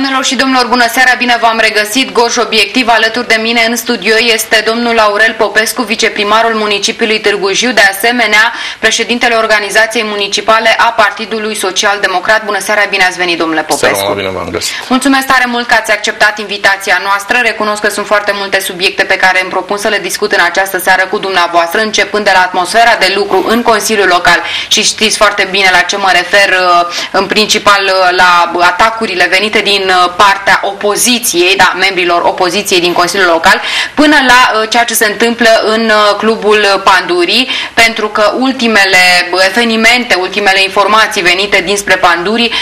Doamnelor și domnilor, bună seara, bine v-am regăsit. Gorj Obiectiv, alături de mine în studio este domnul Aurel Popescu, viceprimarul municipiului Târgu Jiu, de asemenea președintele organizației municipale a Partidului Social Democrat. Bună seara, bine ați venit, domnule Popescu. Seara, bine v-am găsit. Mulțumesc tare mult că ați acceptat invitația noastră. Recunosc că sunt foarte multe subiecte pe care îmi propun să le discut în această seară cu dumneavoastră, începând de la atmosfera de lucru în Consiliul Local și știți foarte bine la ce mă refer, uh, în principal uh, la atacurile venite din uh, partea opoziției, da, membrilor opoziției din Consiliul Local, până la ceea ce se întâmplă în clubul Pandurii, pentru că ultimele evenimente, ultimele informații venite dinspre Pandurii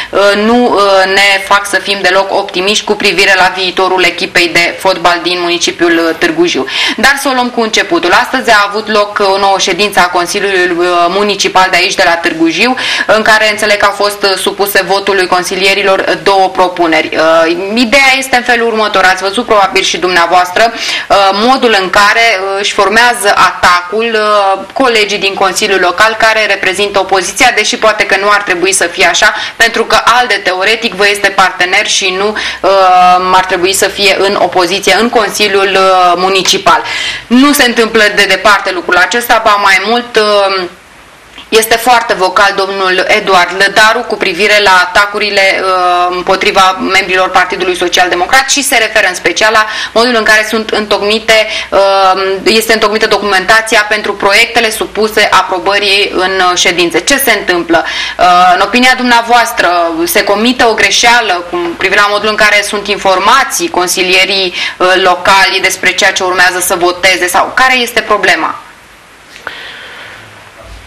nu ne fac să fim deloc optimiști cu privire la viitorul echipei de fotbal din municipiul Târgu Jiu. Dar să o luăm cu începutul. Astăzi a avut loc o nouă ședință a Consiliului Municipal de aici, de la Târgu Jiu, în care înțeleg că au fost supuse votului consilierilor două propuneri. Uh, ideea este în felul următor, ați văzut probabil și dumneavoastră uh, modul în care uh, își formează atacul colegii din Consiliul Local care reprezintă opoziția, deși poate că nu ar trebui să fie așa, pentru că ALDE teoretic vă este partener și nu ar trebui să fie în opoziție în Consiliul Municipal. Nu se întâmplă de departe lucrul acesta, ba mai mult este foarte vocal domnul Eduard Lădaru cu privire la atacurile uh, împotriva membrilor Partidului Social Democrat și se referă în special la modul în care sunt întocmite, uh, este întocmită documentația pentru proiectele supuse aprobării în ședințe. Ce se întâmplă? Uh, în opinia dumneavoastră, se comite o greșeală cu privire la modul în care sunt informații consilierii uh, locali despre ceea ce urmează să voteze sau care este problema?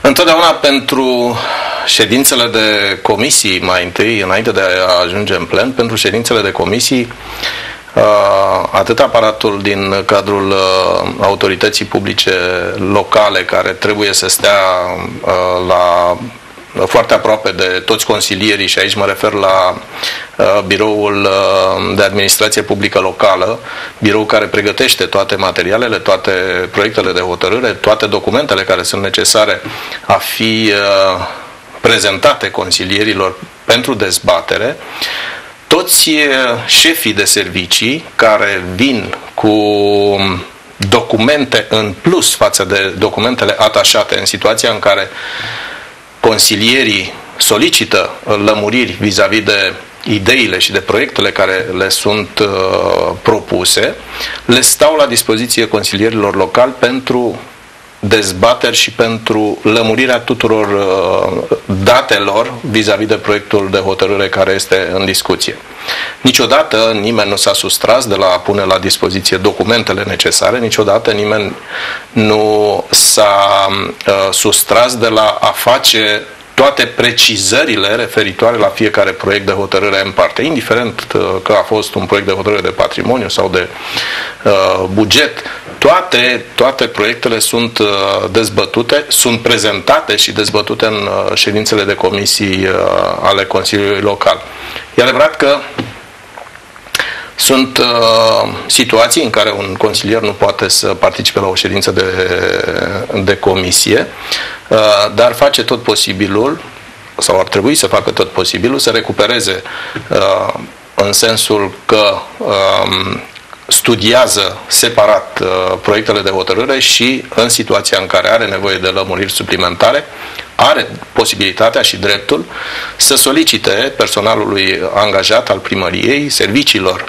Întotdeauna pentru ședințele de comisii, mai întâi, înainte de a ajunge în plen, pentru ședințele de comisii, uh, atât aparatul din cadrul uh, autorității publice locale care trebuie să stea uh, la foarte aproape de toți consilierii și aici mă refer la uh, biroul uh, de administrație publică locală, birou care pregătește toate materialele, toate proiectele de hotărâre, toate documentele care sunt necesare a fi uh, prezentate consilierilor pentru dezbatere, toți șefii de servicii care vin cu documente în plus față de documentele atașate în situația în care consilierii solicită lămuriri vis-a-vis -vis de ideile și de proiectele care le sunt uh, propuse, le stau la dispoziție consilierilor locali pentru dezbateri și pentru lămurirea tuturor uh, datelor vis-a-vis -vis de proiectul de hotărâre care este în discuție. Niciodată nimeni nu s-a sustras de la a pune la dispoziție documentele necesare, niciodată nimeni nu s-a uh, sustras de la a face toate precizările referitoare la fiecare proiect de hotărâre în parte, indiferent uh, că a fost un proiect de hotărâre de patrimoniu sau de uh, buget, toate, toate proiectele sunt uh, dezbătute, sunt prezentate și dezbătute în uh, ședințele de comisii uh, ale Consiliului Local. E adevărat că sunt uh, situații în care un consilier nu poate să participe la o ședință de, de comisie, uh, dar face tot posibilul, sau ar trebui să facă tot posibilul, să recupereze uh, în sensul că uh, studiază separat uh, proiectele de hotărâre și în situația în care are nevoie de lămuriri suplimentare, are posibilitatea și dreptul să solicite personalului angajat al primăriei, serviciilor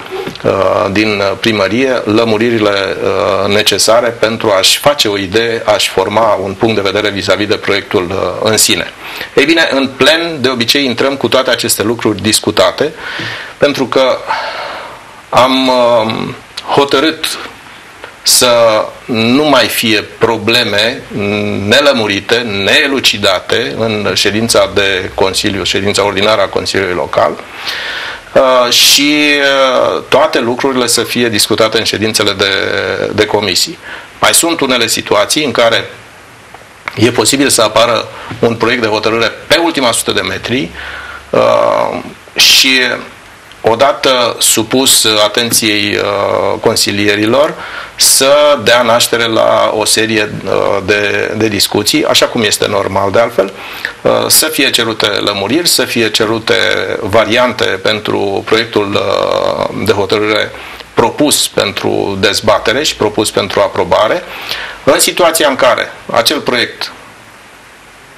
uh, din primărie, lămuririle uh, necesare pentru a-și face o idee, a-și forma un punct de vedere vis-a-vis -vis de proiectul uh, în sine. Ei bine, în plen, de obicei, intrăm cu toate aceste lucruri discutate, pentru că am hotărât să nu mai fie probleme nelămurite, neelucidate în ședința de Consiliu, ședința ordinară a Consiliului Local uh, și uh, toate lucrurile să fie discutate în ședințele de, de comisii. Mai sunt unele situații în care e posibil să apară un proiect de hotărâre pe ultima sută de metri uh, și odată supus atenției uh, consilierilor, să dea naștere la o serie de, de discuții, așa cum este normal de altfel, să fie cerute lămuriri, să fie cerute variante pentru proiectul de hotărâre propus pentru dezbatere și propus pentru aprobare, în situația în care acel proiect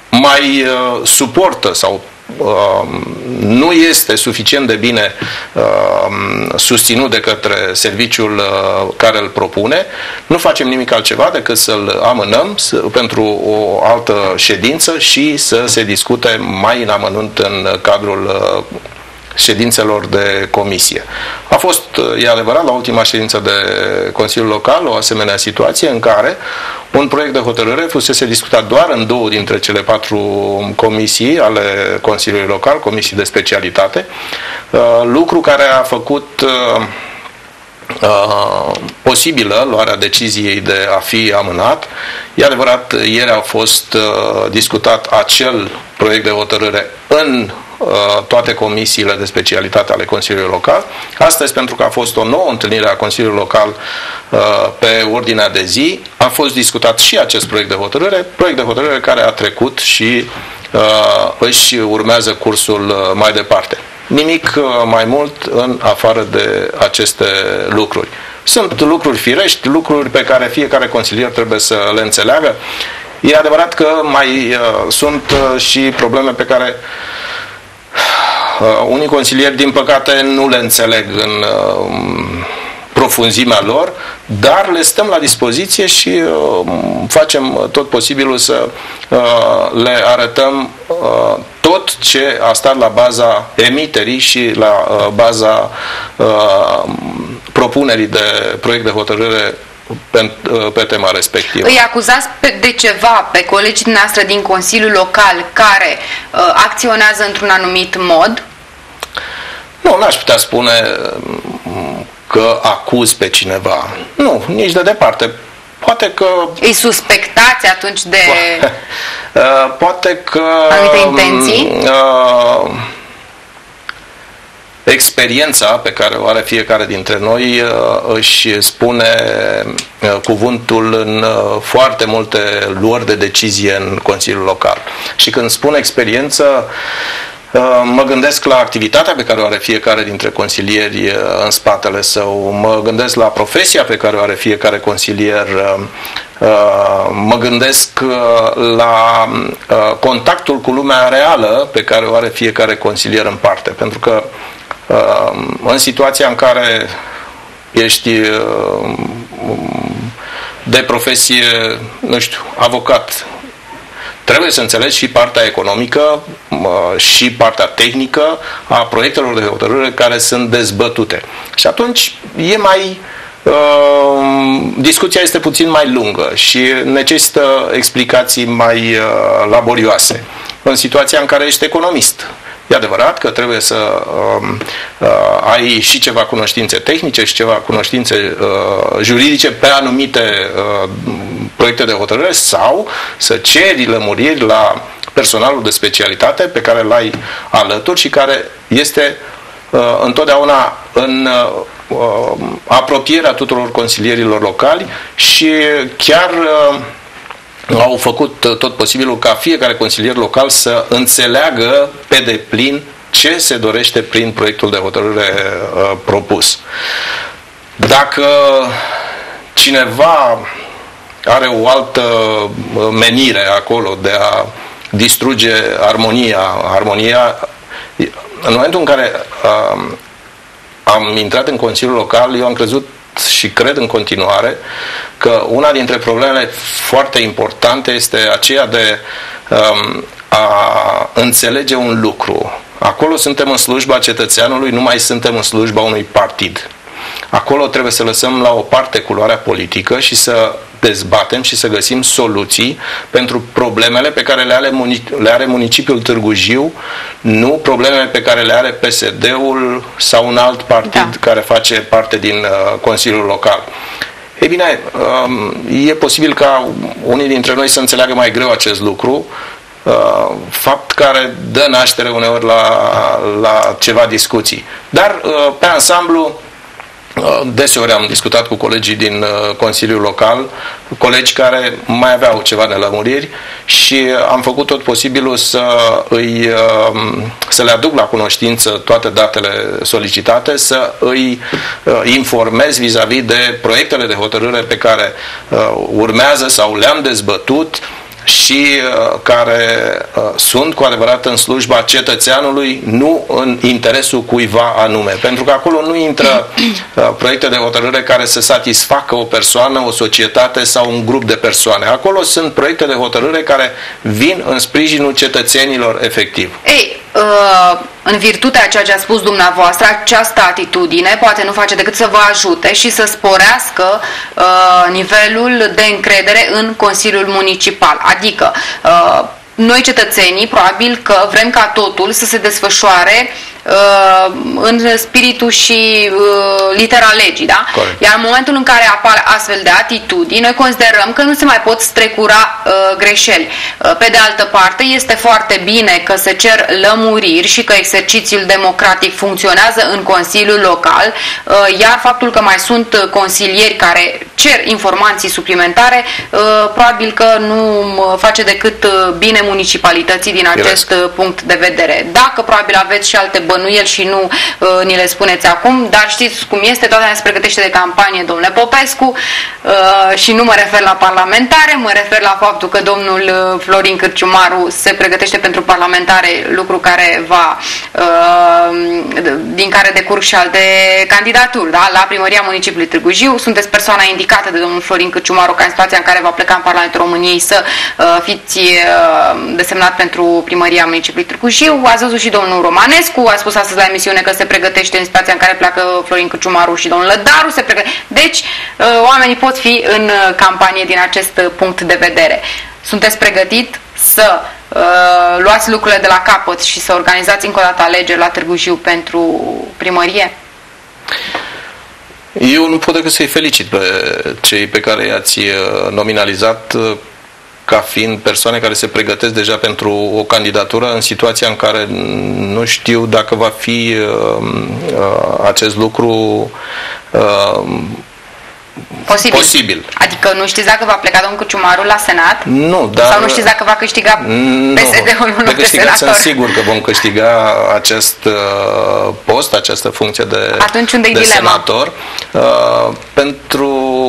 mai uh, suportă sau uh, nu este suficient de bine uh, susținut de către serviciul uh, care îl propune, nu facem nimic altceva decât să-l amânăm să, pentru o altă ședință și să se discute mai în amănunt în cadrul uh, ședințelor de comisie. A fost, e adevărat, la ultima ședință de Consiliul Local o asemenea situație în care un proiect de hotărâre fusese discutat doar în două dintre cele patru comisii ale Consiliului Local, comisii de specialitate, uh, lucru care a făcut uh, uh, posibilă luarea deciziei de a fi amânat. E adevărat, ieri a fost discutat acel proiect de hotărâre în Uh, toate comisiile de specialitate ale Consiliului Local. Astăzi, pentru că a fost o nouă întâlnire a Consiliului Local uh, pe ordinea de zi, a fost discutat și acest proiect de hotărâre, proiect de hotărâre care a trecut și uh, își urmează cursul mai departe. Nimic mai mult în afară de aceste lucruri. Sunt lucruri firești, lucruri pe care fiecare consilier trebuie să le înțeleagă. E adevărat că mai uh, sunt uh, și probleme pe care uh, Uh, unii consilieri, din păcate, nu le înțeleg în uh, profunzimea lor, dar le stăm la dispoziție și uh, facem tot posibilul să uh, le arătăm uh, tot ce a stat la baza emiterii și la uh, baza uh, propunerii de proiect de hotărâre pe, uh, pe tema respectivă. Îi acuzați pe, de ceva pe colegii noastre din Consiliul Local care uh, acționează într-un anumit mod? Nu, n-aș putea spune mm, că acuz pe cineva. Nu, nici de departe. Poate că... Îi suspectați atunci de... Uh, poate că... Anumite intenții? Mm, uh, experiența pe care o are fiecare dintre noi uh, își spune uh, cuvântul în uh, foarte multe luări de decizie în Consiliul Local. Și când spun experiență, Mă gândesc la activitatea pe care o are fiecare dintre consilieri în spatele său, mă gândesc la profesia pe care o are fiecare consilier, mă gândesc la contactul cu lumea reală pe care o are fiecare consilier în parte, pentru că Ehm, în situația în care ești ehm, de profesie, nu știu, avocat, trebuie să înțelegi și partea economică și partea tehnică a proiectelor de hotărâre care sunt dezbătute. Și atunci e mai ehm, discuția este puțin mai lungă și necesită explicații mai laborioase. În situația în care ești economist, E adevărat că trebuie să uh, uh, ai și ceva cunoștințe tehnice și ceva cunoștințe uh, juridice pe anumite uh, proiecte de hotărâre sau să ceri lămuriri la personalul de specialitate pe care îl ai alături și care este uh, întotdeauna în uh, apropierea tuturor consilierilor locali și chiar uh, au făcut uh, tot posibilul ca fiecare consilier local să înțeleagă pe deplin ce se dorește prin proiectul de hotărâre uh, propus. Dacă cineva are o altă uh, menire acolo de a distruge armonia, armonia în momentul în care uh, am intrat în Consiliul Local, eu am crezut și cred în continuare că una dintre problemele foarte importante este aceea de um, a înțelege un lucru. Acolo suntem în slujba cetățeanului, nu mai suntem în slujba unui partid. Acolo trebuie să lăsăm la o parte culoarea politică și să dezbatem și să găsim soluții pentru problemele pe care le are, le are municipiul Târgu Jiu, nu problemele pe care le are PSD-ul sau un alt partid da. care face parte din uh, Consiliul Local. Ei bine, um, e posibil ca unii dintre noi să înțeleagă mai greu acest lucru, uh, fapt care dă naștere uneori la, la ceva discuții. Dar, uh, pe ansamblu, Uh, deseori am discutat cu colegii din uh, Consiliul Local, colegi care mai aveau ceva nelămuriri și am făcut tot posibilul să, îi, uh, să le aduc la cunoștință toate datele solicitate, să îi informez vis-a-vis -vis de proiectele de hotărâre pe care urmează sau le-am dezbătut și uh, care uh, sunt cu adevărat în slujba cetățeanului, nu în interesul cuiva anume. Pentru că acolo nu intră uh, proiecte de hotărâre care să satisfacă o persoană, o societate sau un grup de persoane. Acolo sunt proiecte de hotărâre care vin în sprijinul cetățenilor efectiv. Ei, uh, în virtutea a ceea ce a spus dumneavoastră, această atitudine poate nu face decât să vă ajute și să sporească uh, nivelul de încredere în Consiliul Municipal. Adică, uh, noi cetățenii, probabil că vrem ca totul să se desfășoare uh, în spiritul și uh, litera legii, da? Corect. Iar în momentul în care apar astfel de atitudini, noi considerăm că nu se mai pot strecura uh, greșeli. Uh, pe de altă parte, este foarte bine că se cer lămuriri și că exercițiul democratic funcționează în Consiliul Local, uh, iar faptul că mai sunt consilieri care cer informații suplimentare, uh, probabil că nu uh, face decât uh, bine municipalității din acest Iresc. punct de vedere. Dacă probabil aveți și alte bănuieli și nu uh, ni le spuneți acum, dar știți cum este, toată se pregătește de campanie, domnule Popescu, uh, și nu mă refer la parlamentare, mă refer la faptul că domnul uh, Florin Cârciumaru se pregătește pentru parlamentare, lucru care va, uh, din care decurg și alte candidaturi, da? la primăria municipiului Târgu Jiu. Sunteți persoana indicată de domnul Florin Cârciumaru ca în situația în care va pleca în Parlamentul României să uh, fiți uh, desemnat pentru primăria municipiului Târgu Jiu. Ați văzut și domnul Romanescu, a spus astăzi la emisiune că se pregătește în situația în care pleacă Florin Căciumaru și domnul Lădaru se pregătește. Deci, uh, oamenii pot fi în uh, campanie din acest uh, punct de vedere. Sunteți pregătit să uh, luați lucrurile de la capăt și să organizați încă o dată alegeri la Târgu Jiu pentru primărie? Eu nu pot decât să-i felicit pe cei pe care i-ați nominalizat ca fiind persoane care se pregătesc deja pentru o candidatură în situația în care nu știu dacă va fi uh, uh, acest lucru uh, Posibil. Posibil. Adică nu știți dacă va pleca domnul Căciumaru la Senat? Nu, dar... Sau nu știți dacă va câștiga PSD-ul nu, de câștigat, sunt sigur că vom câștiga acest uh, post, această funcție de, Atunci unde de senator. Uh, pentru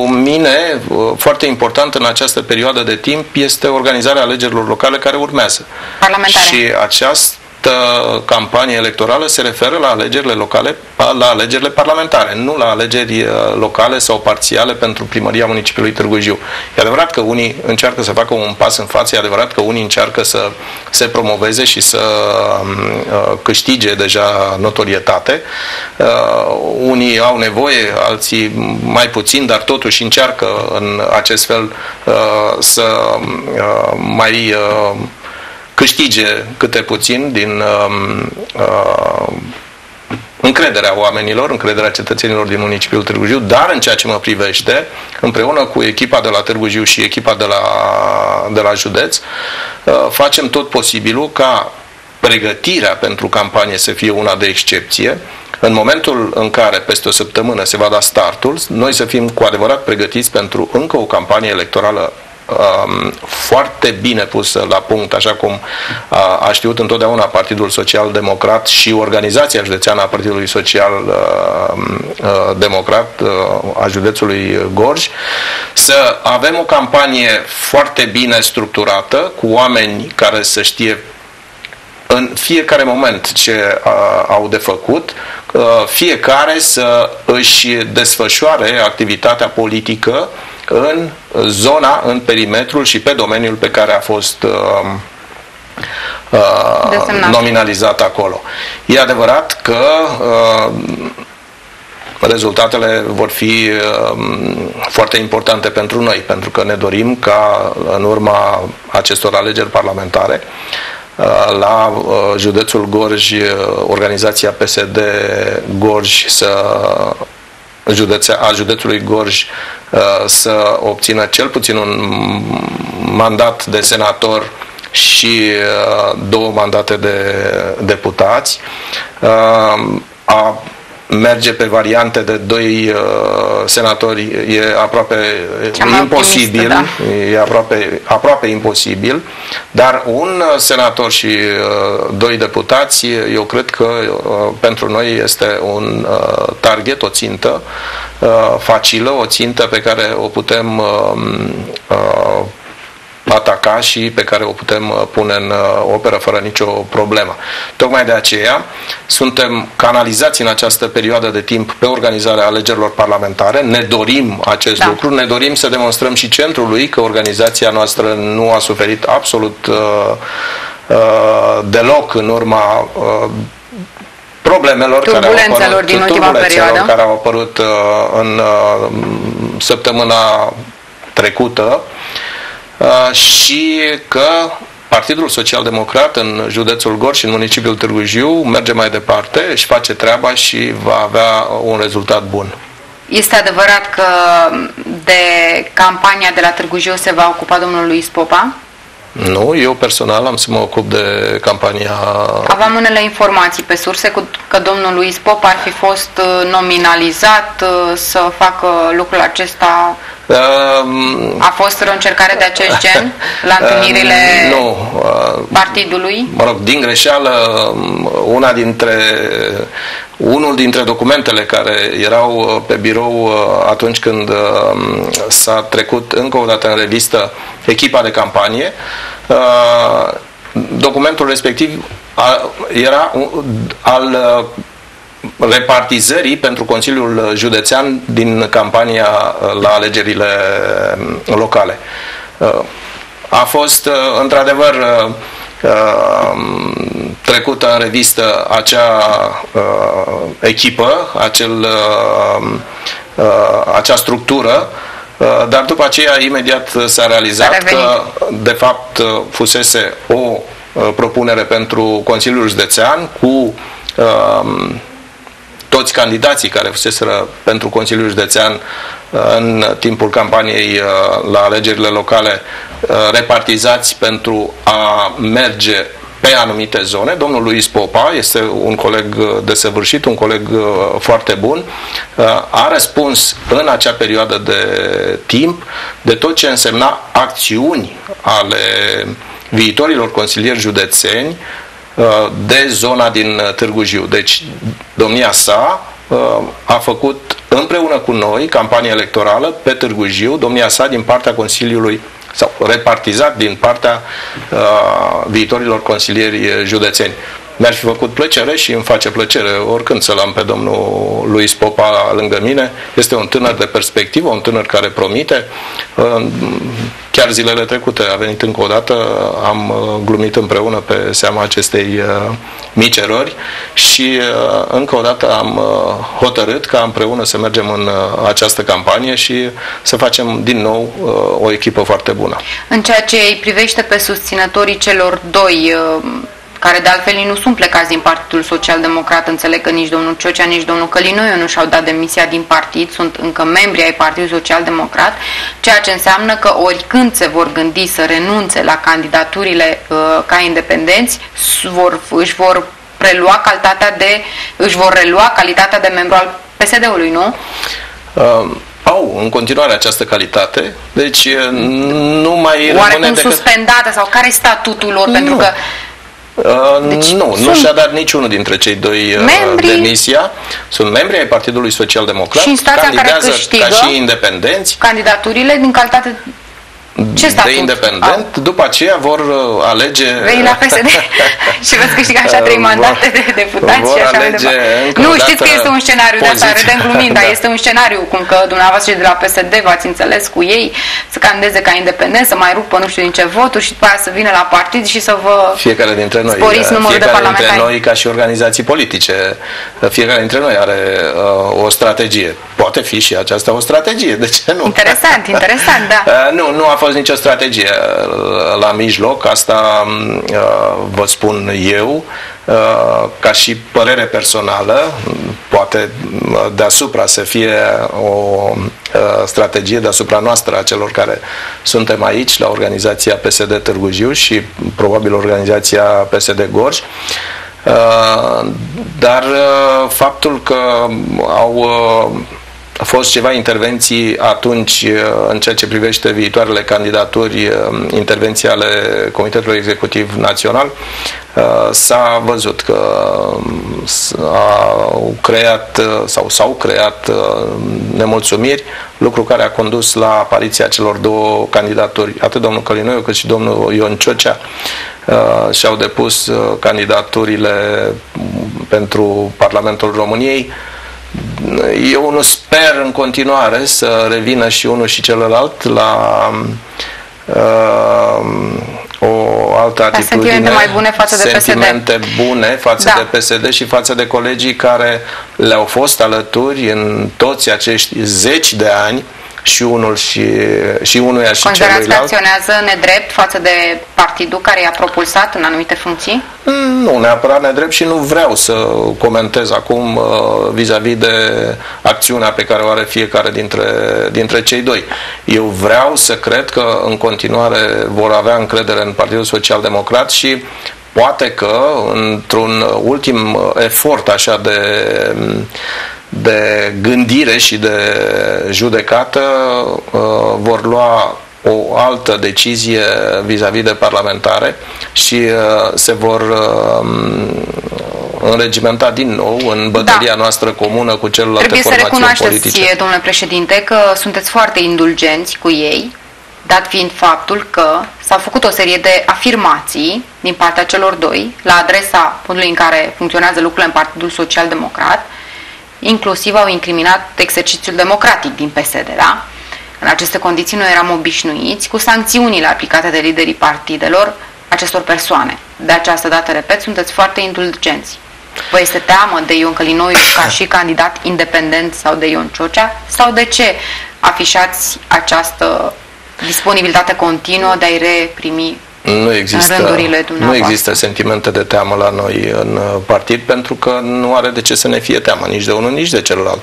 mine, uh, foarte important în această perioadă de timp este organizarea alegerilor locale care urmează. Parlamentare. Și această campanie electorală se referă la alegerile locale, la alegerile parlamentare, nu la alegeri uh, locale sau parțiale pentru primăria municipiului Târgu Jiu. E adevărat că unii încearcă să facă un pas în față, e adevărat că unii încearcă să se promoveze și să um, uh, câștige deja notorietate. Uh, unii au nevoie, alții mai puțin, dar totuși încearcă în acest fel să mai câștige câte puțin din uh, uh, încrederea oamenilor, încrederea cetățenilor din municipiul Târgu Jiu, dar în ceea ce mă privește, împreună cu echipa de la Târgu Jiu și echipa de la, de la județ, uh, facem tot posibilul ca pregătirea pentru campanie să fie una de excepție, în momentul în care peste o săptămână se va da startul, noi să fim cu adevărat pregătiți pentru încă o campanie electorală um, foarte bine pusă la punct, așa cum a, a știut întotdeauna Partidul Social Democrat și organizația județeană a Partidului Social uh, uh, Democrat uh, a județului Gorj, să avem o campanie foarte bine structurată, cu oameni care să știe în fiecare moment ce uh, au de făcut, uh, fiecare să își desfășoare activitatea politică în zona, în perimetrul și pe domeniul pe care a fost uh, uh, nominalizat acolo. E adevărat că uh, rezultatele vor fi uh, foarte importante pentru noi, pentru că ne dorim ca în urma acestor alegeri parlamentare uh, la uh, județul Gorj, organizația PSD Gorj să județe, a județului Gorj uh, să obțină cel puțin un mandat de senator și uh, două mandate de deputați. Uh, a merge pe variante de doi uh, senatori e aproape imposibil, da. e aproape, aproape imposibil, dar un senator și uh, doi deputați, eu cred că uh, pentru noi este un uh, target, o țintă uh, facilă, o țintă pe care o putem uh, uh, ataca și pe care o putem uh, pune în uh, operă fără nicio problemă. Tocmai de aceea suntem canalizați în această perioadă de timp pe organizarea alegerilor parlamentare, ne dorim acest da. lucru, ne dorim să demonstrăm și centrului că organizația noastră nu a suferit absolut uh, uh, deloc în urma uh, problemelor care au apărut, din ultima perioadă. care au apărut uh, în uh, săptămâna trecută Uh, și că Partidul Social Democrat în județul Gorj și în municipiul Târgu Jiu merge mai departe, își face treaba și va avea un rezultat bun. Este adevărat că de campania de la Târgu Jiu se va ocupa domnul Luis Popa? Nu, eu personal am să mă ocup de campania... Aveam unele informații pe surse că domnul Luis Pop ar fi fost uh, nominalizat uh, să facă lucrul acesta a fost o încercare de acest gen la întâlnirile nu, partidului? Mă rog, din greșeală, una dintre, unul dintre documentele care erau pe birou atunci când s-a trecut încă o dată în revistă echipa de campanie, documentul respectiv era al repartizării pentru Consiliul Județean din campania uh, la alegerile uh, locale. Uh, a fost, într-adevăr, trecută în revistă acea echipă, acel, acea structură, dar după aceea imediat s-a realizat că de fapt fusese o propunere pentru Consiliul Județean cu toți candidații care fuseseră pentru Consiliul Județean uh, în timpul campaniei uh, la alegerile locale uh, repartizați pentru a merge pe anumite zone. Domnul Luis Popa este un coleg desăvârșit, un coleg foarte bun. A răspuns în acea perioadă de timp de tot ce însemna acțiuni ale viitorilor consilieri județeni Uh, de zona din uh, Târgu Jiu. Deci, domnia sa uh, a făcut împreună cu noi campanie electorală pe Târgu Jiu, domnia sa din partea Consiliului sau repartizat din partea uh, viitorilor consilieri județeni mi-ar fi făcut plăcere și îmi face plăcere oricând să-l am pe domnul Luis Popa lângă mine. Este un tânăr de perspectivă, un tânăr care promite. Chiar zilele trecute a venit încă o dată, am uh, glumit împreună pe seama acestei uh, mici erori și uh, încă o dată am hotărât ca împreună să mergem în această campanie și să facem din nou o echipă foarte bună. În ceea ce îi privește pe susținătorii celor doi care de altfel nu sunt plecați din Partidul Social Democrat, înțeleg că nici domnul Ciocea, nici domnul Călinoiu nu și-au dat demisia din partid, sunt încă membri ai Partidului Social Democrat, ceea ce înseamnă că oricând se vor gândi să renunțe la candidaturile uh, ca independenți, vor, își vor prelua calitatea de, își vor relua calitatea de membru al PSD-ului, nu? Uh, au în continuare această calitate, deci uh, nu mai Oarecum decât... suspendată sau care e statutul lor? Nu. Pentru că Uh, deci nu, sunt... nu și-a dat niciunul dintre cei doi uh, membri... demisia. Sunt membri ai Partidului Social Democrat, și în candidează care câștigă ca și independenți. Candidaturile din calitate ce statut? de independent, Au. după aceea vor uh, alege... Vei la PSD și veți câștiga așa trei mandate de deputați vor și așa alege Nu, știți că este un scenariu de asta, râdem glumind, da. dar este un scenariu cum că dumneavoastră de la PSD v-ați înțeles cu ei să candideze ca independent, să mai rupă nu știu din ce voturi și după aia să vină la partid și să vă fiecare dintre noi, sporiți numărul fiecare de parlamentari. dintre noi ca și organizații politice, fiecare dintre noi are uh, o strategie. Poate fi și aceasta o strategie, de ce nu? Interesant, interesant, da. Uh, nu, nu a fost nicio strategie la mijloc, asta uh, vă spun eu, uh, ca și părere personală, poate uh, deasupra să fie o strategie deasupra noastră a celor care suntem aici la organizația PSD Târgu Jiu și probabil organizația PSD Gorj. Dar faptul că au a fost ceva intervenții atunci în ceea ce privește viitoarele candidaturi, intervenții ale Comitetului Executiv Național, s-a văzut că au creat sau s-au creat nemulțumiri, lucru care a condus la apariția celor două candidaturi, atât domnul Călinoiu cât și domnul Ion Ciocea, și-au depus candidaturile pentru Parlamentul României eu nu sper în continuare să revină și unul și celălalt la uh, o altă atitudine. Sentimente mai bune față de PSD. Sentimente bune față da. de PSD și față de colegii care le-au fost alături în toți acești zeci de ani și unul și, și unuia și Considerați celuilalt. că acționează nedrept față de partidul care i-a propulsat în anumite funcții? Mm, nu neapărat nedrept și nu vreau să comentez acum uh, vis-a-vis -vis de acțiunea pe care o are fiecare dintre, dintre cei doi. Eu vreau să cred că în continuare vor avea încredere în Partidul Social Democrat și poate că într-un ultim efort așa de de gândire și de judecată uh, vor lua o altă decizie vis-a-vis -vis de parlamentare și uh, se vor uh, înregimenta din nou în bătălia da. noastră comună cu celelalte Trebuie formațiuni politice. Trebuie să recunoașteți, domnule președinte, că sunteți foarte indulgenți cu ei, dat fiind faptul că s-au făcut o serie de afirmații din partea celor doi la adresa modului în care funcționează lucrurile în Partidul Social Democrat, inclusiv au incriminat exercițiul democratic din PSD, da? În aceste condiții noi eram obișnuiți cu sancțiunile aplicate de liderii partidelor acestor persoane. De această dată, repet, sunteți foarte indulgenți. Vă este teamă de Ion Călinoiu ca și candidat independent sau de Ion Ciocea? Sau de ce afișați această disponibilitate continuă de a-i reprimi nu există, nu există sentimente de teamă la noi în uh, partid pentru că nu are de ce să ne fie teamă nici de unul, nici de celălalt.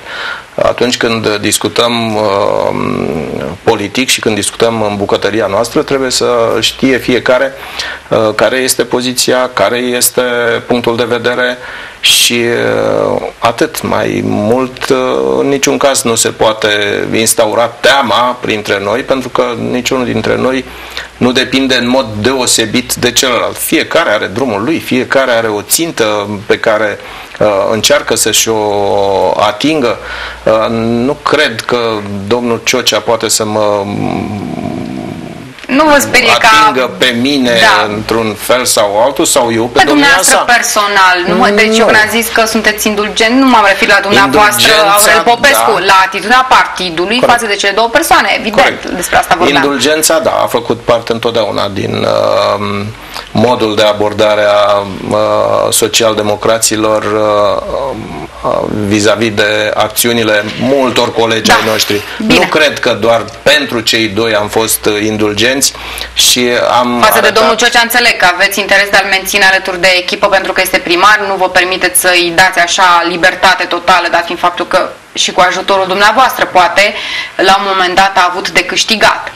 Atunci când discutăm uh, politic și când discutăm în bucătăria noastră, trebuie să știe fiecare uh, care este poziția, care este punctul de vedere și uh, atât. Mai mult, uh, în niciun caz nu se poate instaura teama printre noi, pentru că niciunul dintre noi nu depinde în mod deosebit de celălalt. Fiecare are drumul lui, fiecare are o țintă pe care uh, încearcă să-și o atingă. Uh, nu cred că domnul Ciocea poate să mă nu vă sperie atingă ca... pe mine da. într-un fel sau altul sau eu pe, pe dumneavoastră sa. personal. Nu, nu. Deci eu când am zis că sunteți indulgent, nu m-am referit la dumneavoastră, Aurel Popescu, da. la atitudinea partidului Corect. față de cele două persoane. Evident, Corect. despre asta vorbeam. Indulgența, da, a făcut parte întotdeauna din uh, modul de abordare a uh, socialdemocraților uh, uh, vis-a-vis -vis de acțiunile multor colegi da. ai noștri. Bine. Nu cred că doar pentru cei doi am fost indulgenți și am Față arătat... de domnul Ciocea înțeleg că aveți interes de a-l menține alături de echipă pentru că este primar, nu vă permiteți să-i dați așa libertate totală, dat fiind faptul că și cu ajutorul dumneavoastră poate la un moment dat a avut de câștigat.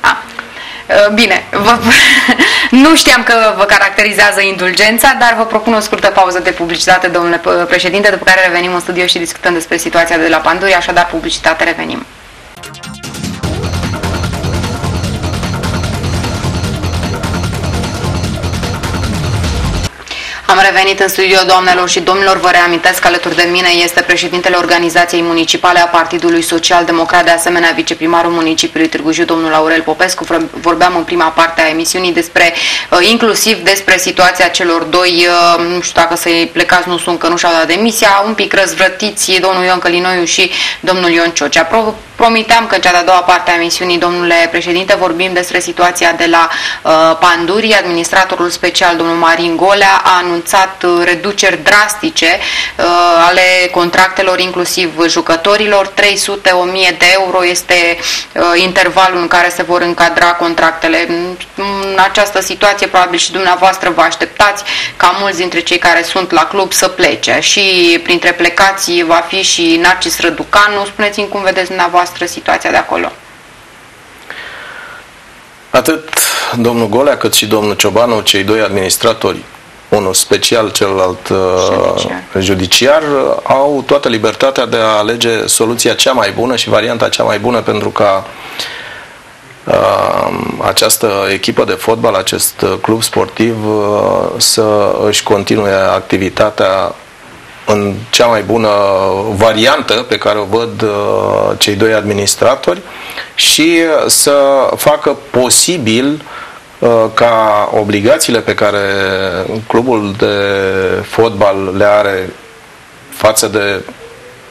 A. Bine, vă, nu știam că vă caracterizează indulgența, dar vă propun o scurtă pauză de publicitate, domnule președinte, după care revenim în studio și discutăm despre situația de la Panduri, așadar publicitate revenim. Am revenit în studio, doamnelor și domnilor. Vă reamintesc că alături de mine este președintele Organizației Municipale a Partidului Social Democrat, de asemenea viceprimarul municipiului Târgu Jiu, domnul Aurel Popescu. Vorbeam în prima parte a emisiunii despre, uh, inclusiv despre situația celor doi, uh, nu știu dacă să-i plecați, nu sunt că nu și-au dat demisia, un pic răzvrătiți, domnul Ion Călinoiu și domnul Ion Ciocea. Pro Promiteam că în cea de-a doua parte a emisiunii, domnule președinte, vorbim despre situația de la uh, Panduri. Administratorul special, domnul Marin Golea, a anunțat uh, reduceri drastice uh, ale contractelor, inclusiv jucătorilor. 300-1000 de euro este uh, intervalul în care se vor încadra contractele. În această situație, probabil și dumneavoastră vă așteptați ca mulți dintre cei care sunt la club să plece. Și printre plecații va fi și Narcis Răducanu. Spuneți-mi cum vedeți dumneavoastră dumneavoastră situația de acolo? Atât domnul Golea cât și domnul Ciobanu, cei doi administratori unul special, celălalt judiciar. judiciar, au toată libertatea de a alege soluția cea mai bună și varianta cea mai bună pentru ca această echipă de fotbal, acest club sportiv să își continue activitatea în cea mai bună variantă pe care o văd cei doi administratori și să facă posibil ca obligațiile pe care clubul de fotbal le are față de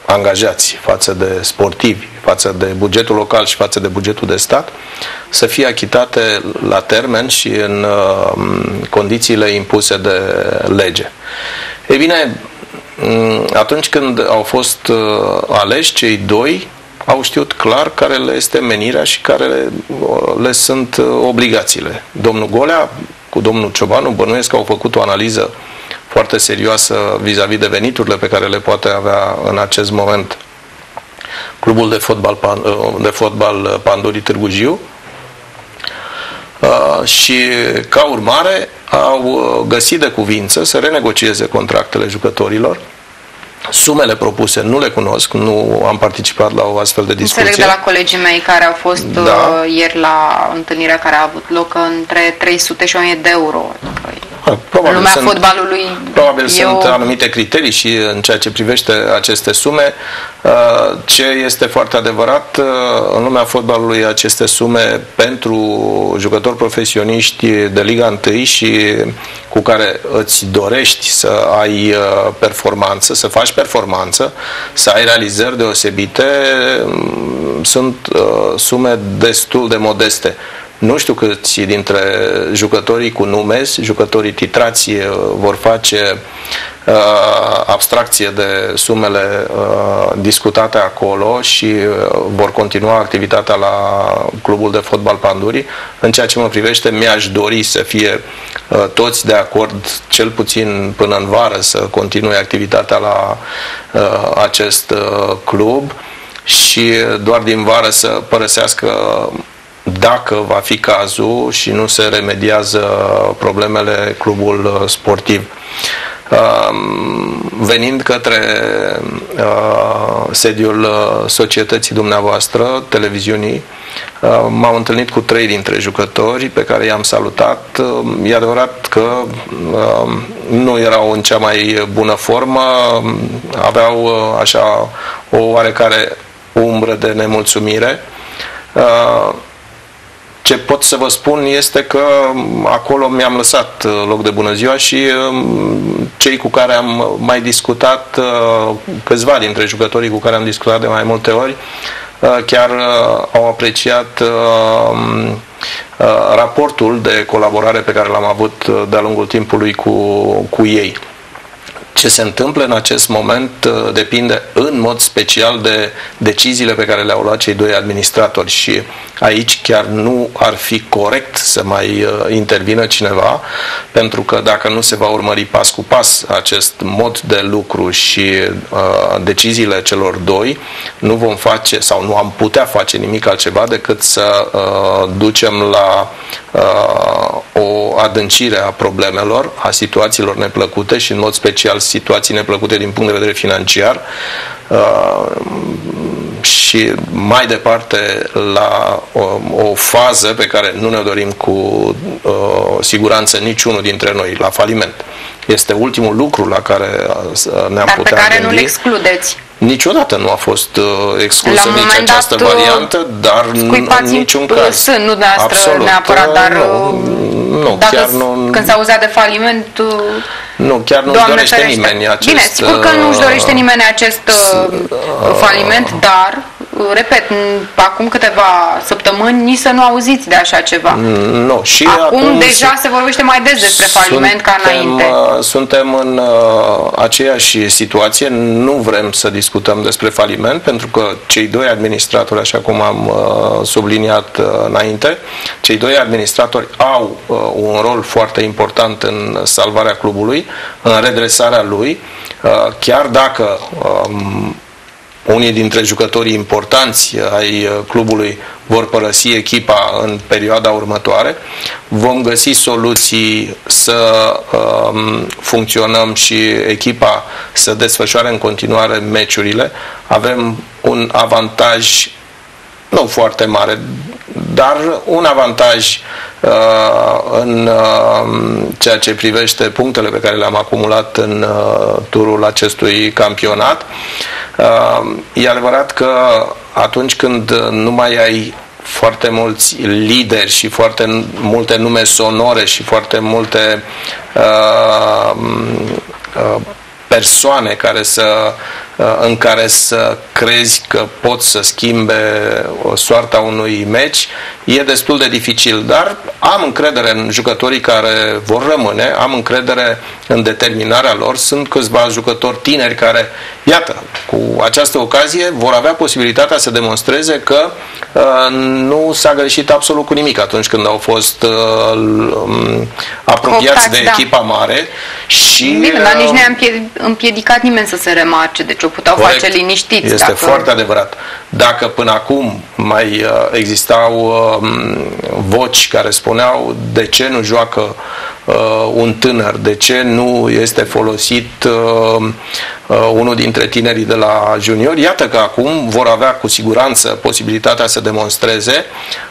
angajați, față de sportivi, față de bugetul local și față de bugetul de stat, să fie achitate la termen și în uh, condițiile impuse de lege. Ei bine, mm, atunci când au fost uh, aleși cei doi, au știut clar care le este menirea și care le, uh, le sunt obligațiile. Domnul Golea cu domnul Ciobanu bănuiesc că au făcut o analiză foarte serioasă vis-a-vis -vis de veniturile pe care le poate avea în acest moment clubul de fotbal, de fotbal Pandurii Târgu Jiu uh, și ca urmare au uh, găsit de cuvință să renegocieze contractele jucătorilor Sumele propuse nu le cunosc, nu am participat la o astfel de discuție. Înțeleg de la colegii mei care au fost da. uh, ieri la întâlnirea care a avut loc între 300 și 1000 de euro. Adică Probabil lumea sunt, fotbalului. Probabil eu... sunt anumite criterii și în ceea ce privește aceste sume. Uh, ce este foarte adevărat, uh, în lumea fotbalului aceste sume pentru jucători profesioniști de Liga 1 și cu care îți dorești să ai uh, performanță, să faci performanță, să ai realizări deosebite, mm, sunt sume destul de modeste. Nu știu câți dintre jucătorii cu nume, jucătorii titrați uh, vor face uh, abstracție de sumele uh, discutate acolo și uh, vor continua activitatea la clubul de fotbal Pandurii. În ceea ce mă privește, mi-aș dori să fie uh, toți de acord, cel puțin până în vară, să continue activitatea la uh, acest club și doar din vară să părăsească dacă va fi cazul și nu se remediază problemele clubul sportiv. Venind către uh, sediul uh, societății dumneavoastră, televiziunii, uh, m-am întâlnit cu trei dintre jucători pe care i-am salutat. E adevărat că nu erau în cea mai bună formă, aveau așa o oarecare umbră de nemulțumire ce pot să vă spun este că acolo mi-am lăsat uh, loc de bună ziua și um, cei cu care am mai discutat, uh, câțiva dintre jucătorii cu care am discutat de mai multe ori, uh, chiar au apreciat raportul de colaborare pe care l-am avut de-a lungul timpului cu, cu ei. Ce se întâmplă în acest moment uh, depinde în mod special de deciziile pe care le-au luat cei doi administratori. Și aici chiar nu ar fi corect să mai uh, intervină cineva, pentru că dacă nu se va urmări pas cu pas acest mod de lucru și uh, deciziile celor doi, nu vom face sau nu am putea face nimic altceva decât să uh, ducem la uh, o adâncire a problemelor, a situațiilor neplăcute și în mod special situații neplăcute din punct de vedere financiar uh, și mai departe la o, o fază pe care nu ne dorim cu uh, siguranță niciunul dintre noi, la faliment. Este ultimul lucru la care uh, ne-am Dar putea pe care gândi. nu le excludeți. Niciodată nu a fost uh, exclusă nici această dat, uh, variantă, dar în niciun caz. Sunt, nu dumneavoastră neapărat, dar nu, nu dacă chiar nu, când s-a auzit de faliment, nu, chiar nu dorește ferește. nimeni acest... Bine, sigur că nu-și dorește nimeni acest uh, faliment, dar repet, acum câteva săptămâni nici să nu auziți de așa ceva. Nu, și acum, acum deja se vorbește mai des despre faliment ca înainte. Uh, suntem în uh, aceeași situație, nu vrem să discutăm despre faliment, pentru că cei doi administratori, așa cum am uh, subliniat uh, înainte, cei doi administratori au uh, un rol foarte important în salvarea clubului, în redresarea lui, uh, chiar dacă um, unii dintre jucătorii importanți ai uh, clubului vor părăsi echipa în perioada următoare. Vom găsi soluții să um, funcționăm și echipa să desfășoare în continuare meciurile. Avem un avantaj nu foarte mare, dar un avantaj uh, în uh, ceea ce privește punctele pe care le-am acumulat în uh, turul acestui campionat. Uh, e adevărat că atunci când nu mai ai foarte mulți lideri și foarte multe nume sonore și foarte multe uh, uh, persoane care să, uh, în care să crezi că pot să schimbe soarta unui meci, e destul de dificil. Dar am încredere în jucătorii care vor rămâne, am încredere în determinarea lor. Sunt câțiva jucători tineri care, iată, cu această ocazie vor avea posibilitatea să demonstreze că uh, nu s-a greșit absolut cu nimic atunci când au fost uh, um, apropiați Optați, de da. echipa mare și... Bine, dar nici nu i-a împiedicat nimeni să se remarce, deci o puteau corect, face liniștiți. Este dacă... foarte adevărat. Dacă până acum mai uh, existau um, voci care spuneau de ce nu joacă uh, un tânăr, de ce nu este folosit uh, uh, unul dintre tinerii de la junior. Iată că acum vor avea cu siguranță posibilitatea să demonstreze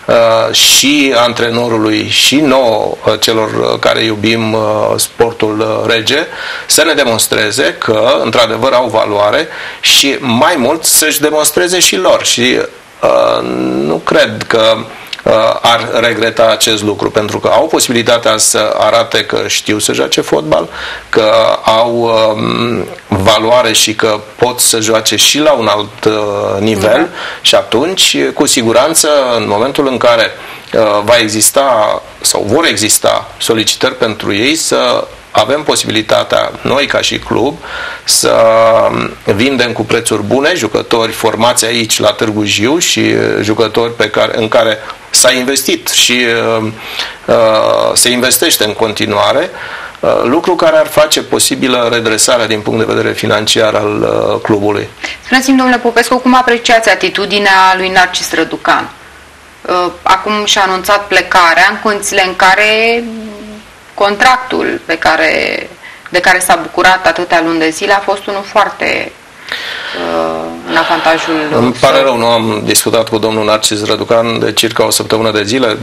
uh, și antrenorului și nouă uh, celor care iubim uh, sportul uh, rege să ne demonstreze că într-adevăr au valoare și mai mult să-și demonstreze și lor și uh, nu cred că Uh, ar regreta acest lucru, pentru că au posibilitatea să arate că știu să joace fotbal, că au um, valoare și că pot să joace și la un alt uh, nivel uh-huh. și atunci, cu siguranță, în momentul în care uh, va exista sau vor exista solicitări pentru ei să avem posibilitatea, noi ca și club, să vindem cu prețuri bune jucători formați aici la Târgu Jiu și uh, jucători pe care, în care s-a investit și uh, uh, se investește în continuare, uh, lucru care ar face posibilă redresarea din punct de vedere financiar al uh, clubului. Spuneți-mi, domnule Popescu, cum apreciați atitudinea lui Narcis Răducan? Uh, acum și-a anunțat plecarea în condițiile în care contractul pe care, de care s-a bucurat atâtea luni de zile a fost unul foarte uh, în avantajul Îmi pare rău, nu am discutat cu domnul Narcis Răducan de circa o săptămână de zile.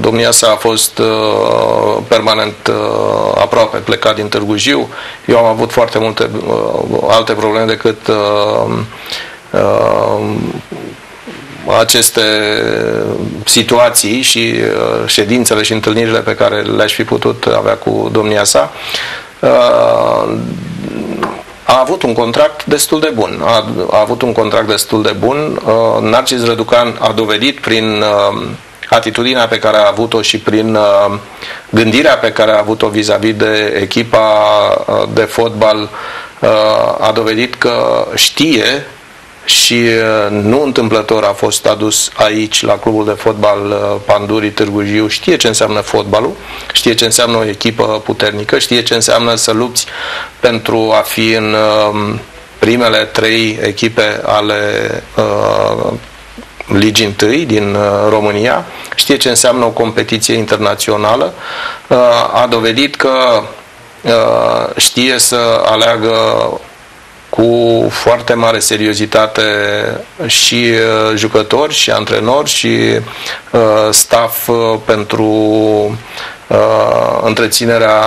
Domnia sa a fost uh, permanent uh, aproape plecat din Târgu Jiu. Eu am avut foarte multe uh, alte probleme decât uh, uh, aceste situații și uh, ședințele și întâlnirile pe care le-aș fi putut avea cu domnia sa, uh, a avut un contract destul de bun. A, a avut un contract destul de bun. Uh, Narcis Răducan a dovedit prin atitudinea pe care a avut-o și prin gândirea pe care a avut-o vis-a-vis de echipa de fotbal, a dovedit că știe și uh, nu întâmplător a fost adus aici la clubul de fotbal uh, Pandurii Târgu Jiu, știe ce înseamnă fotbalul, știe ce înseamnă o echipă puternică, știe ce înseamnă să lupți pentru a fi în um, primele trei echipe ale uh, Ligii întâi din uh, România, știe ce înseamnă o competiție internațională, uh, a dovedit că uh, știe să aleagă cu foarte mare seriozitate și uh, jucători și antrenori și uh, staff uh, pentru uh, întreținerea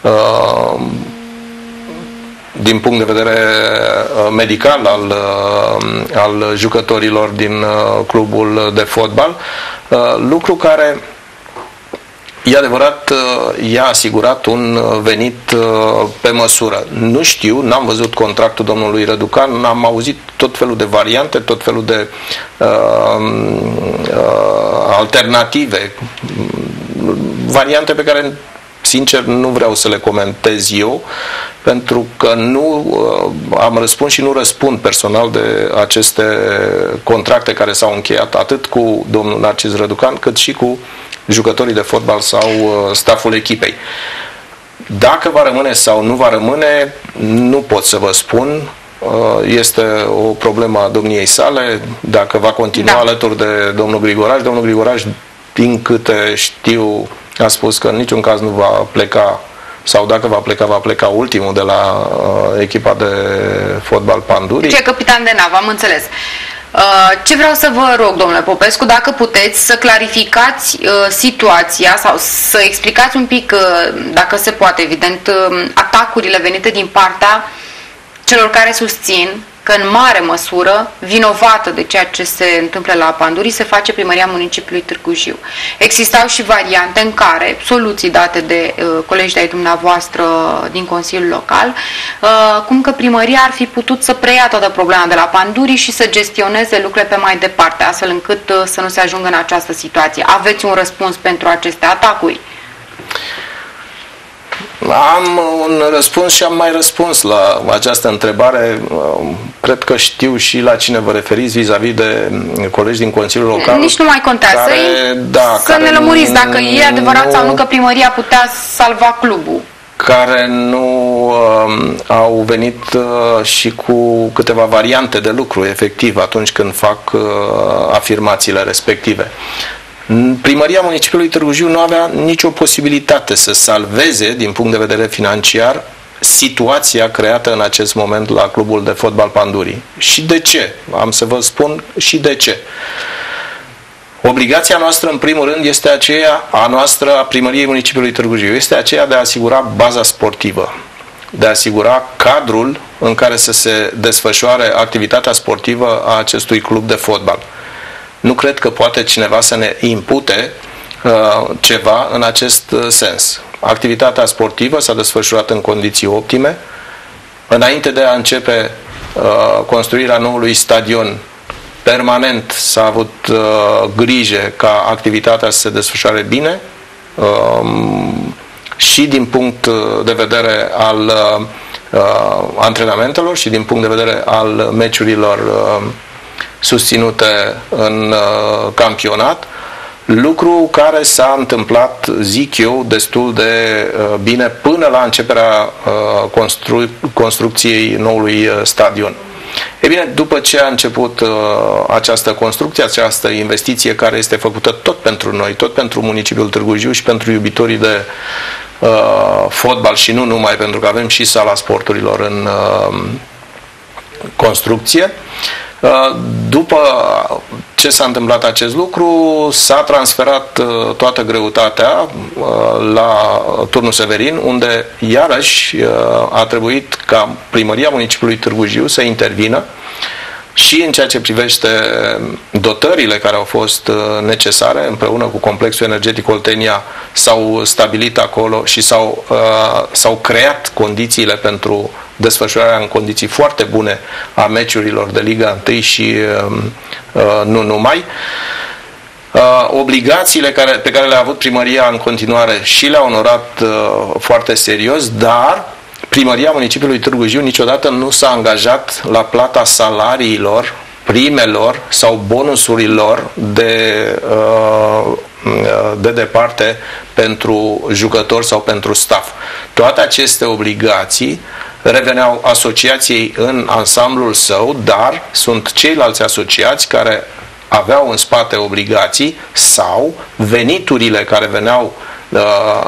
uh, din punct de vedere uh, medical al, uh, al jucătorilor din clubul de fotbal, lucru care E adevărat, uh, i-a asigurat un uh, venit uh, pe măsură. Nu știu, n-am văzut contractul domnului Răducan, am auzit tot felul de variante, tot felul de uh, uh, alternative, variante pe care sincer nu vreau să le comentez eu, pentru că nu uh, am răspuns și nu răspund personal de aceste contracte care s-au încheiat atât cu domnul Narcis Răducan, cât și cu jucătorii de fotbal sau uh, staful echipei. Dacă va rămâne sau nu va rămâne, nu pot să vă spun. este o problemă a domniei sale, dacă va continua da. alături de domnul Grigoraș. Domnul Grigoraș, din câte știu, a spus că în niciun caz nu va pleca sau dacă va pleca, va pleca ultimul de la uh, echipa de fotbal Panduri. Ce capitan de navă, am înțeles. Uh, ce vreau să vă rog, domnule Popescu, dacă puteți să clarificați uh, situația sau să explicați un pic, uh, dacă se poate, evident, uh, atacurile venite din partea celor care susțin că în mare măsură vinovată de ceea ce se întâmplă la Pandurii se face primăria municipiului Târgu Jiu. Existau și variante în care soluții date de uh, colegii de ai dumneavoastră din Consiliul Local, uh, cum că primăria ar fi putut să preia toată problema de la Pandurii și să gestioneze lucrurile pe mai departe, astfel încât uh, să nu se ajungă în această situație. Aveți un răspuns pentru aceste atacuri? Am un răspuns și am mai răspuns la această întrebare. Cred că știu și la cine vă referiți vis-a-vis de colegi din Consiliul Local. Nici nu mai contează. Care, da, să ne lămuriți dacă e adevărat nu, sau nu că primăria putea salva clubul care nu uh, au venit uh, și cu câteva variante de lucru efectiv atunci când fac uh, afirmațiile respective. Primăria municipiului Târgu Jiu nu avea nicio posibilitate să salveze, din punct de vedere financiar, situația creată în acest moment la clubul de fotbal Pandurii. Și de ce? Am să vă spun și de ce. Obligația noastră, în primul rând, este aceea a noastră, a primăriei municipiului Târgu Jiu, este aceea de a asigura baza sportivă, de a asigura cadrul în care să se desfășoare activitatea sportivă a acestui club de fotbal nu cred că poate cineva să ne impute uh, ceva în acest uh, sens. Activitatea sportivă s-a desfășurat în condiții optime. Înainte de a începe uh, construirea noului stadion permanent s-a avut uh, grijă ca activitatea să se desfășoare bine um, și din punct de vedere al uh, uh, antrenamentelor și din punct de vedere al meciurilor uh, susținute în uh, campionat, lucru care s-a întâmplat, zic eu, destul de uh, bine până la începerea uh, constru- construcției noului uh, stadion. E bine, după ce a început uh, această construcție, această investiție care este făcută tot pentru noi, tot pentru municipiul Târgu Jiu și pentru iubitorii de uh, fotbal și nu numai, pentru că avem și sala sporturilor în uh, construcție, uh, Uh, după ce s-a întâmplat acest lucru, s-a transferat uh, toată greutatea uh, la turnul Severin, unde iarăși a trebuit ca primăria municipiului Târgu Jiu să intervină și în ceea ce privește dotările care au fost necesare, împreună cu complexul energetic Oltenia, s-au stabilit acolo și s-au, s-au creat condițiile pentru desfășurarea în condiții foarte bune a meciurilor de Liga 1 și um, uh, nu numai. Uh, obligațiile care, pe care le-a avut primăria în continuare și le-a onorat uh, foarte serios, dar primăria municipiului Târgu Jiu niciodată nu s-a angajat la plata salariilor, primelor sau bonusurilor de, de departe pentru jucători sau pentru staff. Toate aceste obligații reveneau asociației în ansamblul său, dar sunt ceilalți asociați care aveau în spate obligații sau veniturile care veneau uh,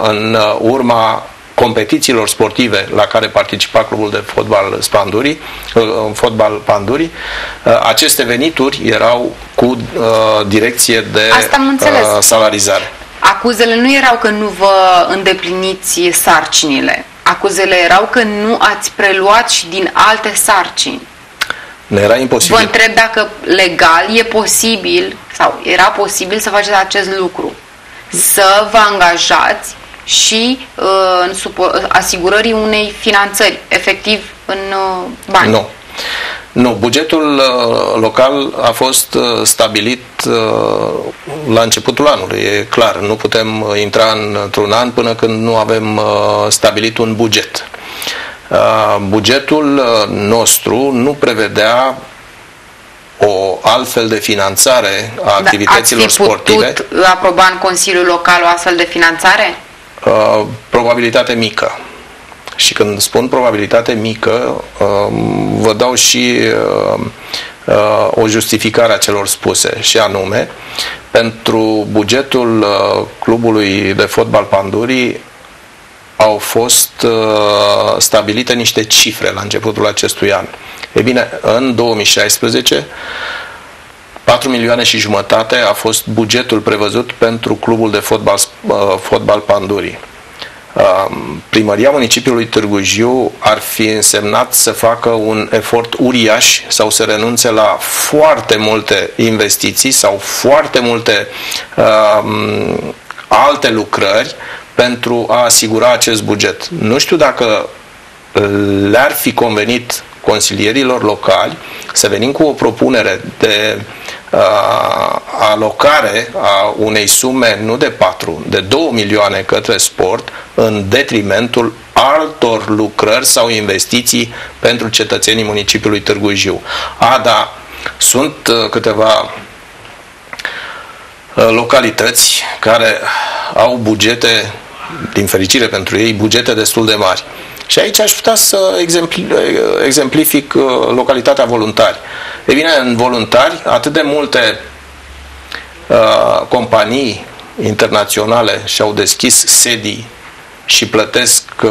în urma competițiilor sportive la care participa clubul de fotbal Spanduri, uh, fotbal Panduri, uh, aceste venituri erau cu uh, direcție de uh, salarizare. Acuzele nu erau că nu vă îndepliniți sarcinile. Acuzele erau că nu ați preluat și din alte sarcini. Ne era imposibil. Vă întreb dacă legal e posibil sau era posibil să faceți acest lucru. Să vă angajați și uh, în asigurării unei finanțări, efectiv în uh, bani. Nu. Nu, bugetul uh, local a fost uh, stabilit uh, la începutul anului, e clar. Nu putem intra într-un an până când nu avem stabilit un buget. Bugetul nostru nu prevedea o altfel de finanțare a activităților da, ați fi sportive. putut aproba în Consiliul Local o astfel de finanțare? Probabilitate mică Și când spun probabilitate mică, um, vă dau și uh, o justificare a celor spuse, și anume, pentru bugetul clubului de fotbal Pandurii au fost stabilite niște cifre la începutul acestui an. E bine, în 2016 4 milioane și jumătate a fost bugetul prevăzut pentru clubul de fotbal, fotbal Pandurii. Primăria municipiului Târgu Jiu ar fi însemnat să facă un efort uriaș sau să renunțe la foarte multe investiții sau foarte multe uh, alte lucrări pentru a asigura acest buget. Nu știu dacă le-ar fi convenit consilierilor locali să venim cu o propunere de uh, alocare a unei sume nu de 4, de 2 milioane către sport în detrimentul altor lucrări sau investiții pentru cetățenii municipiului Târgu Jiu. A, da, sunt uh, câteva uh, localități care au bugete, din fericire pentru ei, bugete destul de mari. Și aici aș putea să exemplific uh, localitatea voluntari. E bine, în voluntari, atât de multe uh, companii internaționale și-au deschis sedii și plătesc uh,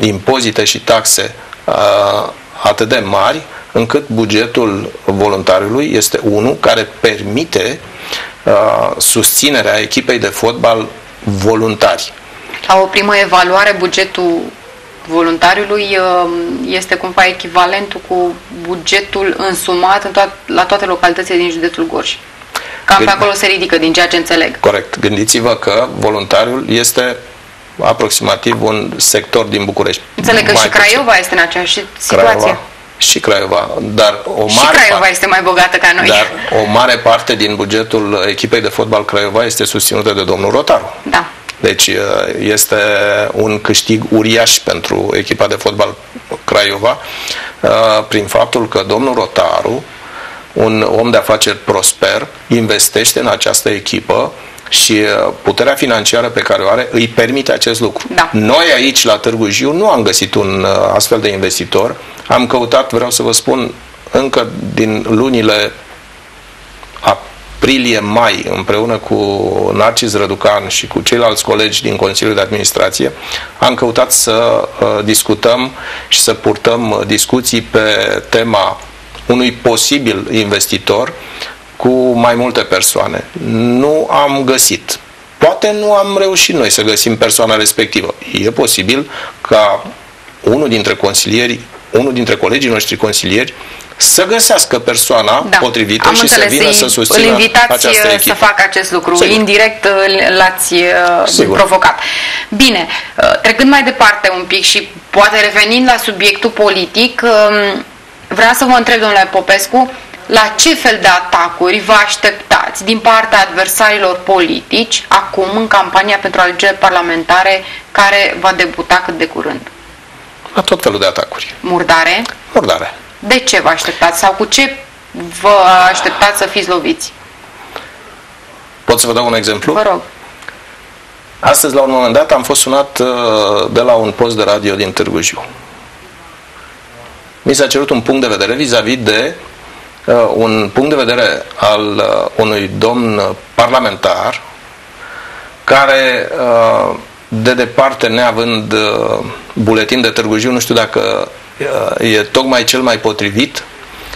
impozite și taxe uh, atât de mari, încât bugetul voluntariului este unul care permite uh, susținerea echipei de fotbal voluntari. La o primă evaluare, bugetul voluntariului um, este cumva echivalentul cu bugetul însumat în toat, la toate localitățile din județul Gorj. Cam Gând... pe acolo se ridică, din ceea ce înțeleg. Corect. Gândiți-vă că voluntariul este aproximativ un sector din București. Înțeleg că mai și Craiova puțin. este în aceeași situație. Craiova, și Craiova, dar o mare și Craiova parte, este mai bogată ca noi. Dar o mare parte din bugetul echipei de fotbal Craiova este susținută de domnul Rotaru. Da. Deci uh, este un câștig uriaș pentru echipa de fotbal Craiova uh, prin faptul că domnul Rotaru, un om de afaceri prosper, investește în această echipă și uh, puterea financiară pe care o are îi permite acest lucru. Da. Noi aici la Târgu Jiu nu am găsit un astfel de investitor. Am căutat, vreau să vă spun, încă din lunile aprilie-mai, împreună cu Narcis Răducan și cu ceilalți colegi din Consiliul de Administrație, am căutat să uh, discutăm și să purtăm uh, discuții pe tema unui posibil investitor cu mai multe persoane. Nu am găsit. Poate nu am reușit noi să găsim persoana respectivă. E posibil ca unul dintre consilieri, unul dintre colegii noștri consilieri să găsească persoana da. potrivită Am și înțeles, să vină să susțină îl invitați această echipă. să facă acest lucru. Sigur. Indirect l-ați uh, Sigur. provocat. Bine, uh, trecând mai departe un pic și poate revenind la subiectul politic, um, vreau să vă întreb, domnule Popescu, la ce fel de atacuri vă așteptați din partea adversarilor politici acum în campania pentru alegeri parlamentare care va debuta cât de curând? La tot felul de atacuri. Murdare? Murdare. De ce vă așteptați sau cu ce vă așteptați să fiți loviți? Pot să vă dau un exemplu? Vă rog. Astăzi, la un moment dat, am fost sunat uh, de la un post de radio din Târgu Jiu. Mi s-a cerut un punct de vedere vis-a-vis -vis de uh, un punct de vedere al uh, unui domn parlamentar care, uh, de departe, neavând uh, buletin de Târgu Jiu, nu știu dacă e tocmai cel mai potrivit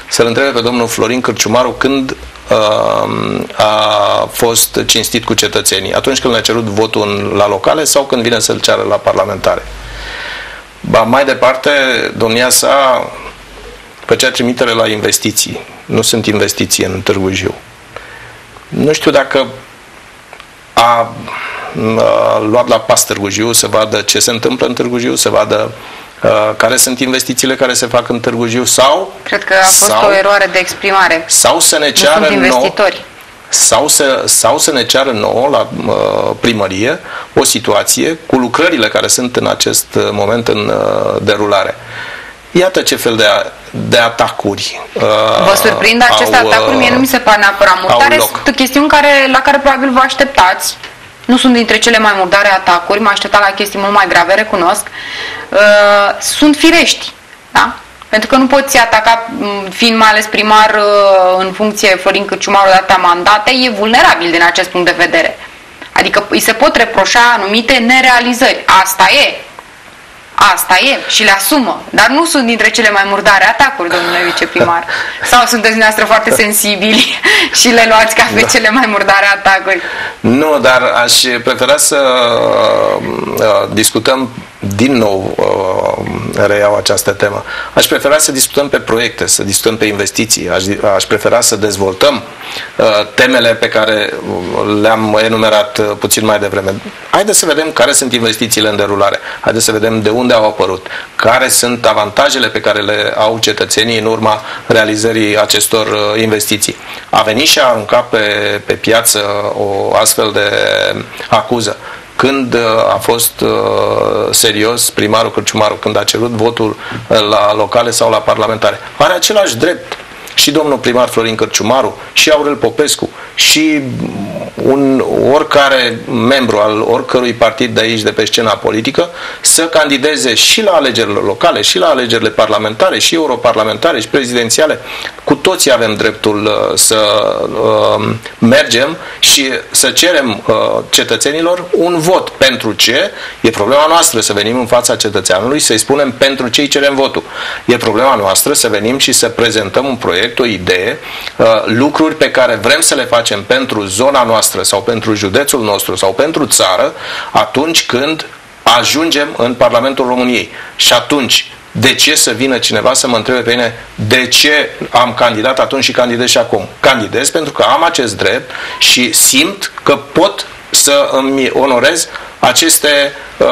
să-l întrebe pe domnul Florin Cârciumaru când uh, a fost cinstit cu cetățenii. Atunci când le-a cerut votul în, la locale sau când vine să-l ceară la parlamentare. Ba, mai departe, domnia sa făcea trimitere la investiții. Nu sunt investiții în Târgu Jiu. Nu știu dacă a, a luat la pas Târgu Jiu să vadă ce se întâmplă în Târgu Jiu, să vadă Uh, care sunt investițiile care se fac în Târgu Jiu sau... Cred că a fost sau, o eroare de exprimare. Sau să ne ceară nu investitori. Nou, sau să, sau să ne ceară nouă la uh, primărie o situație cu lucrările care sunt în acest uh, moment în uh, derulare. Iată ce fel de, de atacuri uh, Vă surprind aceste au, atacuri? Mie nu mi se pare neapărat mult. Sunt chestiuni care, la care probabil vă așteptați nu sunt dintre cele mai murdare atacuri, mă așteptam la chestii mult mai grave, recunosc, uh, sunt firești. Da? Pentru că nu poți ataca, fiind mai ales primar uh, în funcție Florin Cârciumaru de atâtea mandate, e vulnerabil din acest punct de vedere. Adică îi se pot reproșa anumite nerealizări. Asta e. Asta e și le asumă, dar nu sunt dintre cele mai murdare atacuri, domnule viceprimar. Sau sunteți dumneavoastră foarte sensibili și le luați ca pe da. cele mai murdare atacuri? Nu, dar aș prefera să uh, discutăm din nou uh, reiau această temă. Aș prefera să discutăm pe proiecte, să discutăm pe investiții, aș, aș prefera să dezvoltăm uh, temele pe care le-am enumerat uh, puțin mai devreme. Haideți să vedem care sunt investițiile în derulare, haideți să vedem de unde au apărut, care sunt avantajele pe care le au cetățenii în urma realizării acestor uh, investiții. A venit și a aruncat pe, pe piață o astfel de acuză când uh, a fost uh, serios primarul Cârciumaru, când a cerut votul uh, la locale sau la parlamentare. Are același drept și domnul primar Florin Cărciumaru, și Aurel Popescu, și un, oricare membru al oricărui partid de aici, de pe scena politică, să candideze și la alegerile locale, și la alegerile parlamentare, și europarlamentare, și prezidențiale. Cu toții avem dreptul uh, să uh, mergem și să cerem uh, cetățenilor un vot. Pentru ce? E problema noastră să venim în fața cetățeanului, să-i spunem pentru ce îi cerem votul. E problema noastră să venim și să prezentăm un proiect, o idee, uh, lucruri pe care vrem să le facem pentru zona noastră sau pentru județul nostru sau pentru țară, atunci când ajungem în Parlamentul României. Și atunci, de ce să vină cineva să mă întrebe pe mine de ce am candidat atunci și candidez și acum? Candidez pentru că am acest drept și simt că pot să îmi onorez aceste, uh,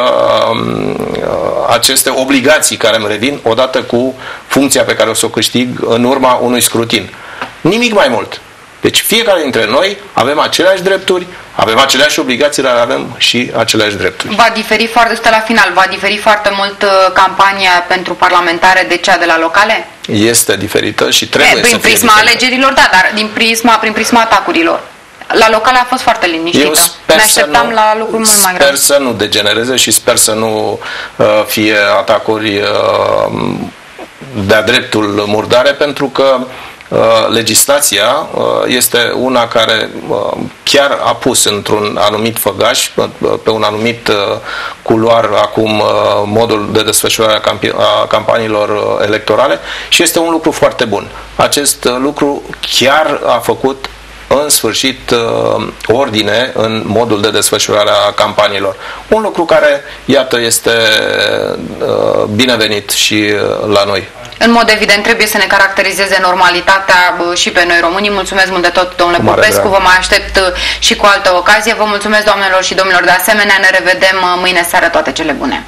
aceste obligații care îmi revin odată cu funcția pe care o să o câștig în urma unui scrutin. Nimic mai mult. Deci fiecare dintre noi avem aceleași drepturi, avem aceleași obligații, dar avem și aceleași drepturi. Va diferi foarte, la final, va diferi foarte mult uh, campania pentru parlamentare de cea de la locale? Este diferită și trebuie e, prin să fie prisma diferită. alegerilor, da, dar din prisma, prin prisma atacurilor. La locale a fost foarte liniștită. Eu sper ne așteptam nu, la lucruri mult mai grave. Sper să nu degenereze și sper să nu uh, fie atacuri uh, de-a dreptul murdare, pentru că uh, legislația uh, este una care uh, chiar a pus într-un anumit făgaș, pe un anumit culoar acum modul de desfășurare a campaniilor electorale și este un lucru foarte bun. Acest lucru chiar a făcut în sfârșit uh, ordine în modul de desfășurare a campaniilor. Un lucru care, iată, este uh, binevenit și uh, la noi. În mod evident, trebuie să ne caracterizeze normalitatea și pe noi românii. Mulțumesc mult de tot, domnule Popescu. Vă mai aștept și cu altă ocazie. Vă mulțumesc, doamnelor și domnilor, de asemenea. Ne revedem mâine seară. Toate cele bune!